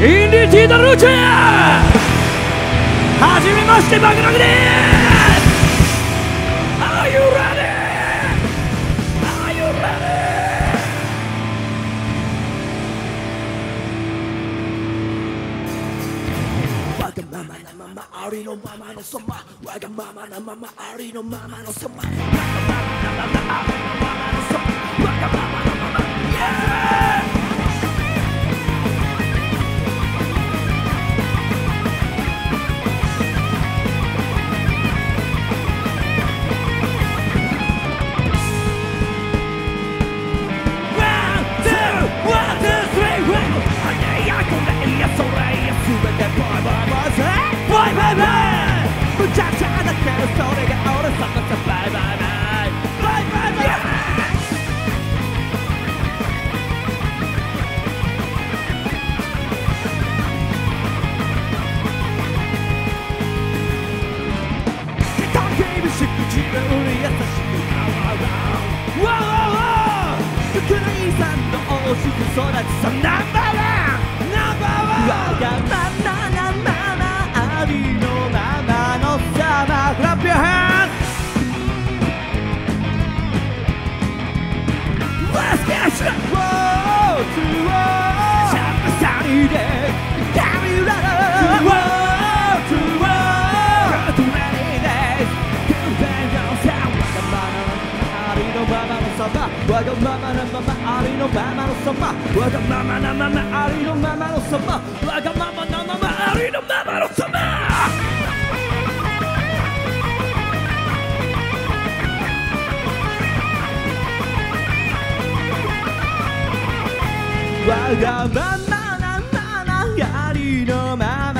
ティードルーチェはじめましてバグラグです Are you ready? Are you ready? わがままなままありのままのそばわがままなままありのままのそばわがままなままありのままのそばわがままそれが俺さまたバイバイバイバイバイバイ厳しく自分に優しくわわわ福井さんの大きく育ちさナンバーわがままなままありのままのそばわがままなままありのままのそばわがままなままありのままのそばわがまま freedom I'm